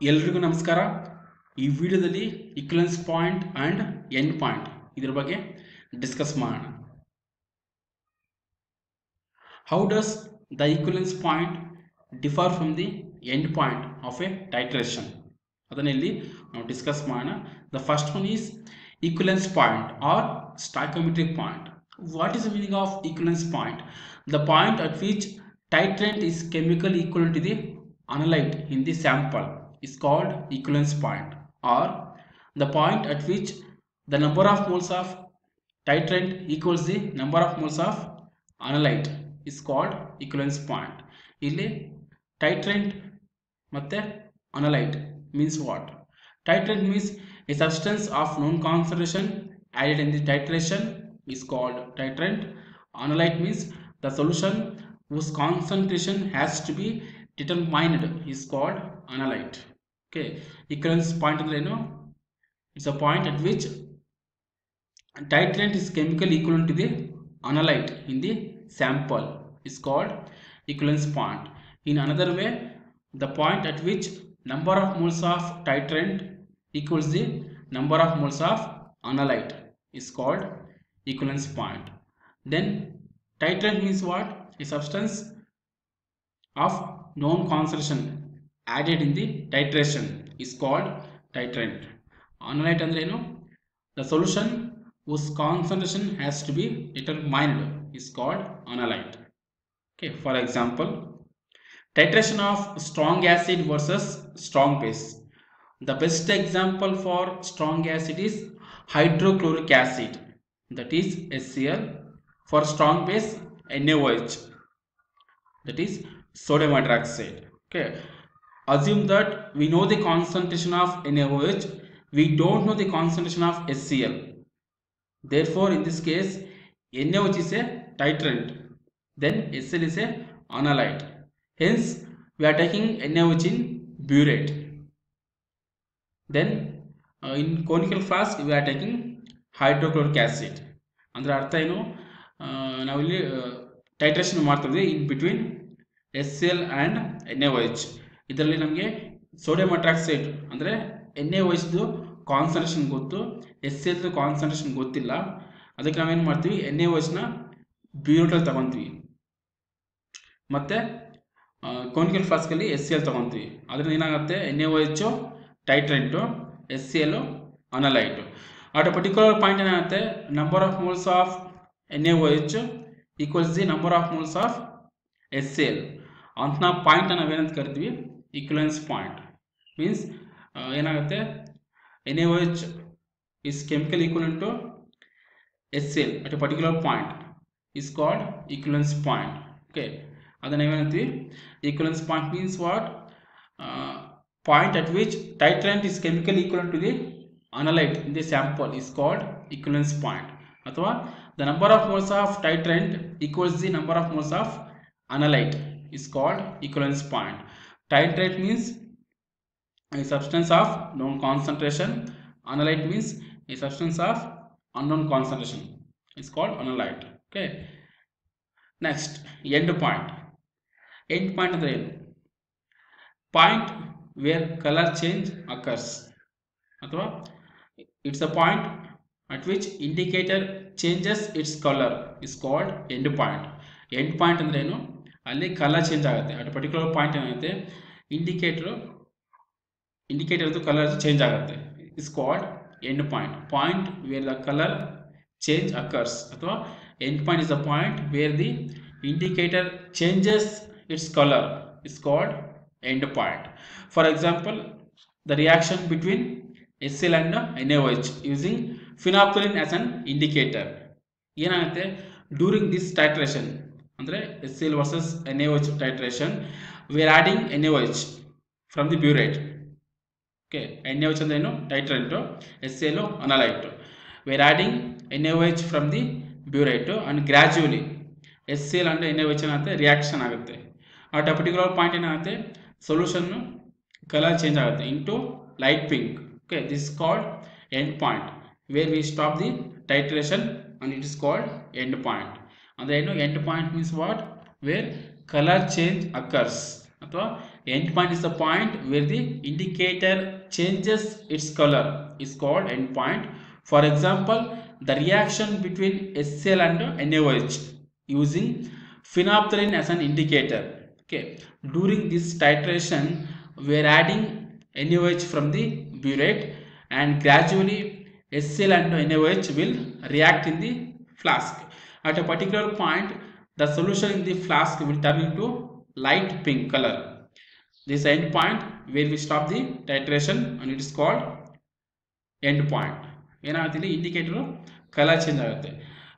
ಎಲ್ರಿಗೂ ನಮಸ್ಕಾರ. ಈ ವಿಡಿಯೋದಲ್ಲಿ equivalence point and end point ಇದ್ರ ಬಗ್ಗೆ ಡಿಸ್ಕಸ್ ಮಾಡೋಣ. How does the equivalence point differ from the end point of a titration ಅದನ್ನ ಇಲ್ಲಿ ನಾವು ಡಿಸ್ಕಸ್ ಮಾಡೋಣ. The first one is equivalence point or stoichiometric point what is the meaning of equivalence point the point at which titrant is chemical equivalent to the analyte in the sample. is called equivalence point or the point at which the number of moles of titrant equals the number of moles of analyte is called equivalence point ಇಲ್ಲಿ titrant ಮತ್ತೆ analyte means what titrant means a substance of known concentration added in the titration is called titrant analyte means the solution whose concentration has to be determined is called analyte okay equivalence point you know it's a point at which titrant is chemically equivalent to the analyte in the sample. Is called equivalence point. In another way the point at which number of moles of titrant equals the number of moles of analyte is called equivalence point. Then titrant means what? A substance of known concentration added in the titration is called titrant. Analyte and you know, the solution whose concentration has to be determined is called analyte. Okay, for example, titration of strong acid versus strong base. The best example for strong acid is hydrochloric acid that is HCl for strong base NaOH that is sodium hydroxide okay assume that we know the concentration of NaOH we don't know the concentration of HCl therefore in this case NaOH is a titrant then HCl is a analyte hence we are taking NaOH in burette then uh, in conical flask we are taking hydrochloric acid ಅಂದ್ರೆ ಅರ್ಥ ಏನು ನಾವಿಲ್ಲಿ titration ಮಾಡ್ತಿದ್ವಿ in between S L and N A H ಇದರಲ್ಲಿ ನಮಗೆ sodium hydroxide ಅಂದರೆ N A ವೈಸ್ದು concentration ಗೊತ್ತು ಎಸ್ ಎಲ್ದು ಕಾನ್ಸಂಟ್ರೇಷನ್ ಗೊತ್ತಿಲ್ಲ. ಅದಕ್ಕೆ ನಾವೇನು ಮಾಡ್ತೀವಿ? ಎನ್ ಎ ವೈಸ್ನ ಬ್ಯೂರೋಟಲ್ ತಗೊತೀವಿ. ಮತ್ತು ಕೋನಿಕಲ್ ಫ್ಲಾಸ್ಕಲ್ಲಿ ಎಸ್ ಸಿ ಎಲ್ ತೊಗೊತೀವಿ. ಅದರಿಂದ ಏನಾಗುತ್ತೆ? N A H titrant S C L analyte at particular point ಏನಾಗುತ್ತೆ? Number of moles of N A H equals the number of moles of S C L ಅಂತ ಪಾಯಿಂಟ್ನ ನಾವೇನಂತ ಕರಿತೀವಿ? Equivalence point means ಏನಾಗುತ್ತೆ N A H is chemical equivalent to S C L at A particular point is called equivalence point okay ಅದನ್ನ ಏನೇನಂತೀವಿ equivalence point means what point at which titrant is chemical equivalent to the analyte in the sample is called equivalence point ಅಥವಾ the number of moles of titrant equals the number of moles of analyte is called equivalence point titrant means a substance of known concentration analyte means a substance of unknown concentration is called analyte okay next end point end point ಅಂದ್ರೆ ಏನು point where colour change occurs ಅಥವಾ it's a point at which indicator changes its color is called end point end point ಅಂದ್ರೆ ಏನು ಅಲ್ಲಿ colour change ಆಗುತ್ತೆ at particular point ಏನಾಗುತ್ತೆ indicator ಇಂಡಿಕೇಟರ್ದು colour change ಆಗುತ್ತೆ is called end point point where the colour change occurs ಅಥವಾ end point is the point where the indicator changes its colour is called end point for example the reaction between S L and NaOH using phenolphthalein as an indicator ಏನಾಗುತ್ತೆ during this titration ಅಂದರೆ S C L versus N A H titration we are adding N A H from the burette okay N H ಅಂದರೆ ಏನು? Titrant S C L analyte we are adding N A H from the burette and gradually S C L ಅಂದರೆ N A H ಏನಾಗುತ್ತೆ? Reaction ಆಗುತ್ತೆ. ಆ particular point ಏನಾಗುತ್ತೆ? ಸೊಲ್ಯೂಷನ್ನು colour change ಆಗುತ್ತೆ into light pink okay this called end point where we stop the titration and it is called end point it is called end point and then end point means what where color change occurs ಅಥವಾ endpoint is the point where the indicator changes its color is called endpoint for example the reaction between HCl and NaOH using phenolphthalein as an indicator okay during this titration we are adding NaOH from the burette and gradually HCl and NaOH will react in the flask at a particular point the solution in the flask will turn into light pink color this end point where we stop the titration and it is called end point ಏನಾಗುತ್ತೆ ಇಲ್ಲಿ indicator colour change ಆಗುತ್ತೆ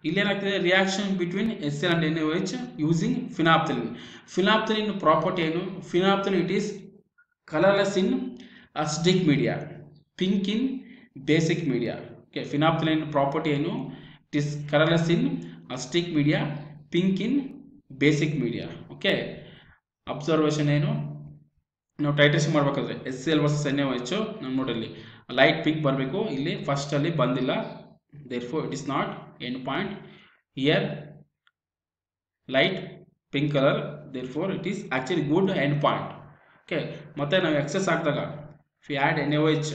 ಇಲ್ಲಿ ಏನಾಗ್ತದೆ reaction between S L and N H using phenolphthalein phenolphthalein property ಏನು phenolphthalein it is colourless in ಅಸ್ಟಿಕ್ media pink in basic media okay phenolphthalein property ಏನು it is colourless in acidic media, pink in basic media okay observation ಏನು? ನಾವು ಟೈಟಸ್ ಮಾಡಬೇಕಾದ್ರೆ S L versus N H ನಮ್ಮ ನೋಡಲ್ಲಿ light pink ಬರಬೇಕು, ಇಲ್ಲಿ ಫಸ್ಟಲ್ಲಿ ಬಂದಿಲ್ಲ. Therefore it is not end point here light pink colour therefore it is actually good end point okay ಮತ್ತೆ ನಾವು excess if you add N H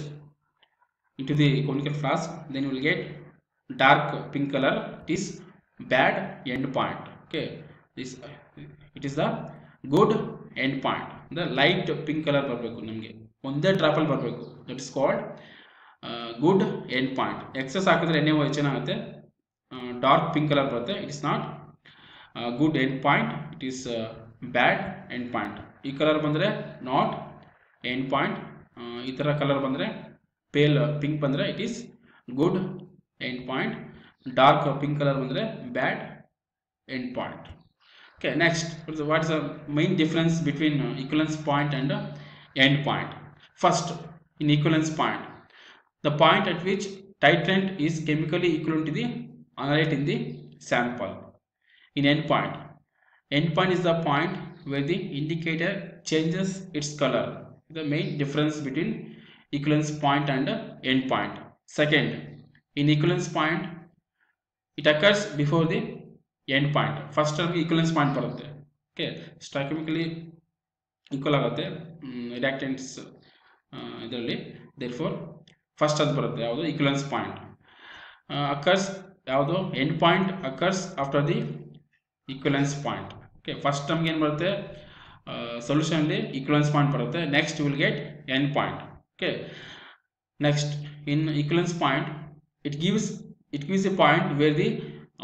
into the conical flask, then you will get dark pink color, it is bad end point okay. This, it is the good end point the light pink color ಬರಬೇಕು ನಮಗೆ. ಒಂದೇ ಡ್ರಾಪಲ್ಲಿ ಬರಬೇಕು. That is called good end point excess ಹಾಕಿದ್ರೆ ಎಣ್ಣೆ ಹೆಚ್ಚು ಏನಾಗುತ್ತೆ dark pink colour ಬರುತ್ತೆ. It is not good end point it is bad end point ಈ ಕಲರ್ ಬಂದರೆ ನಾಟ್ ಎಂಡ್ ಪಾಯಿಂಟ್ ಈ ಥರ ಕಲರ್ ಬಂದರೆ ಪೇಲ್ ಪಿಂಕ್ ಬಂದರೆ it is good end point dark pink colour ಬಂದರೆ ಬ್ಯಾಡ್ end point okay next what is the main difference between uh, equivalence point and uh, end point first in equivalence point the point at which titrant is chemically equivalent to the analyte in the sample in end point end point is the point where the indicator changes its color the main difference between equivalence point and uh, end point second in equivalence point it occurs before the end point first ನಮಗೆ equivalence point ಬರುತ್ತೆ. Okay stoichiometrically equal ಆಗುತ್ತೆ. Reactants ಇದರಲ್ಲಿ. Therefore first ಅದು ಬರುತ್ತೆ. ಯಾವುದು? Equivalence point occurs ಯಾವುದು? End point occurs after the equivalence point okay first ನಮ್ಗೆ ಏನು ಬರುತ್ತೆ? ಸೊಲ್ಯೂಷನಲ್ಲಿ ಈಕ್ವಲೆನ್ಸ್ ಪಾಯಿಂಟ್ ಬರುತ್ತೆ. Next will get end point okay next in equivalence point it gives it gives A point where the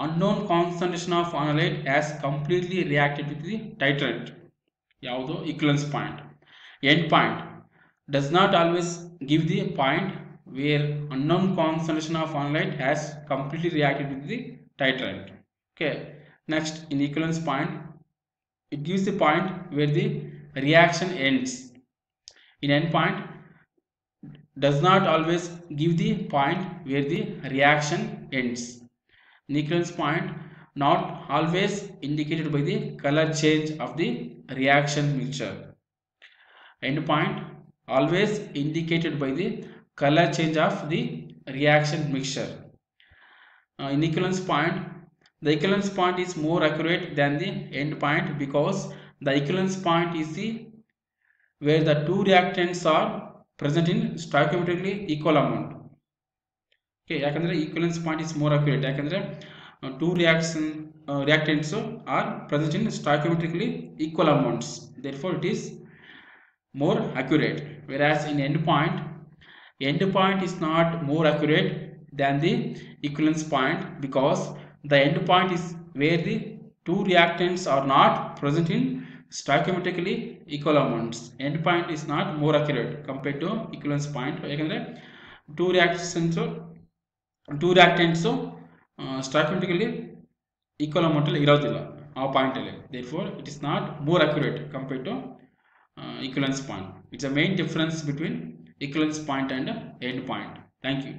unknown concentration of analyte has completely reacted with the titrant ಯಾವುದು equivalence point end point does not always give the point where unknown concentration of analyte has completely reacted with the titrant okay next in equivalence point it gives the point where the reaction ends in end point does not always give the point where the reaction ends Nichol's point not always indicated by the color change of the reaction mixture. End point always indicated by the color change of the reaction mixture. Uh, in equivalence point, the equivalence point is more accurate than the end point because the equivalence point is the where the two reactants are present in stoichiometrically equal amount. Okay ಯಾಕಂದರೆ equivalence point is more accurate ಯಾಕಂದರೆ two reaction ರಿಯಾಕ್ಟೆಂಟ್ಸು are present in ಸ್ಟಾಕ್ಯೋಮೆಟ್ರಿಕಲಿ equal amounts there four it is more accurate wear as in end point end point is not more accurate than the equivalence point because the end point is where the two reactants R not present in ಸ್ಟಾಕ್ಯೋಮೆಟ್ರಿಕಲಿ equal amounts end point is not more accurate compare to equivalence point ಯಾಕಂದರೆ two reactions two ರಿಯಾಕ್ಟೆಂಟ್ಸು ಸ್ಟಾಕ್ಮೆಂಟಿಕಲಿ equal ಅಮೌಂಟಲ್ಲಿ ಇರೋದಿಲ್ಲ ಆ ಪಾಯಿಂಟಲ್ಲಿ there four it is not more accurate compare to equivalence point it's a main difference between equivalence point and end point thank you